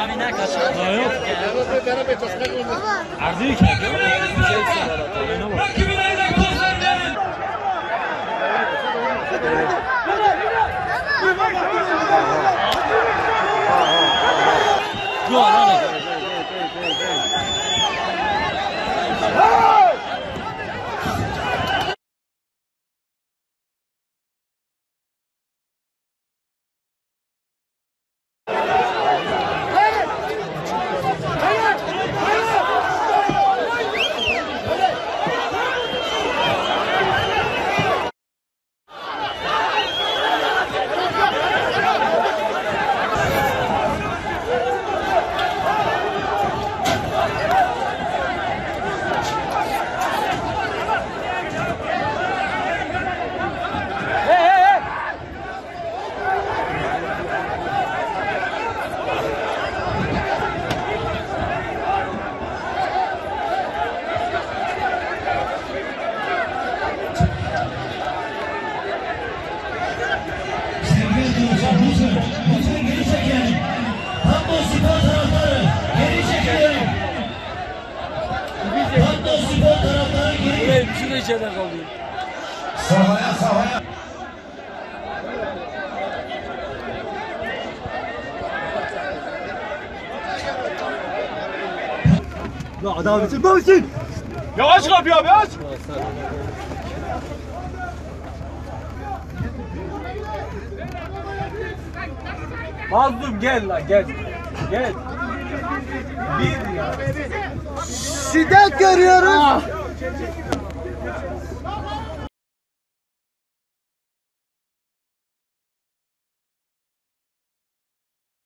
جمعی نکشه عرضی کرد de içeride kalıyor. Sahaya sahaya. Ya adam için baksın. Ya aç kapıyı abi aç. Mazlum gel lan gel. Gel. Bir ya. Şiddet görüyoruz.